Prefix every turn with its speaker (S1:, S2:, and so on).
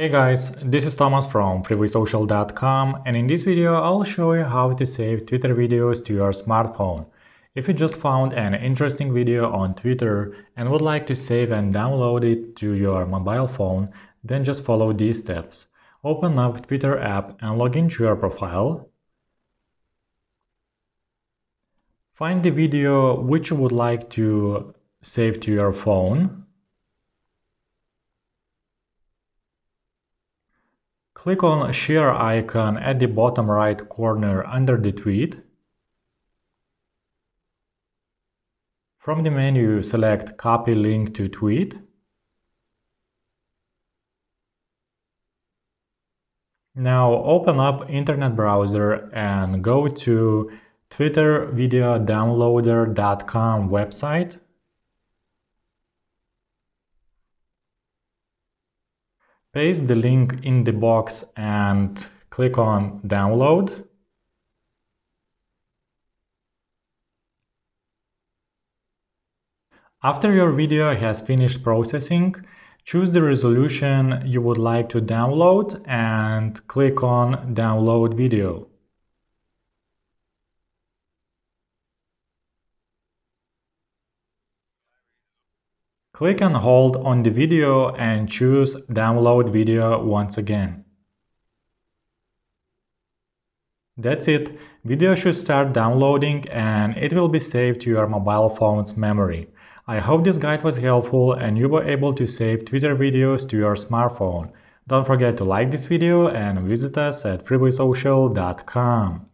S1: Hey guys, this is Thomas from freewaysocial.com and in this video I'll show you how to save Twitter videos to your smartphone. If you just found an interesting video on Twitter and would like to save and download it to your mobile phone, then just follow these steps. Open up Twitter app and log into your profile. Find the video which you would like to save to your phone. Click on share icon at the bottom right corner under the tweet. From the menu, select Copy link to tweet. Now open up internet browser and go to twittervideodownloader.com website. Paste the link in the box and click on download. After your video has finished processing, choose the resolution you would like to download and click on download video. Click and hold on the video and choose download video once again. That's it, video should start downloading and it will be saved to your mobile phone's memory. I hope this guide was helpful and you were able to save Twitter videos to your smartphone. Don't forget to like this video and visit us at freewaysocial.com.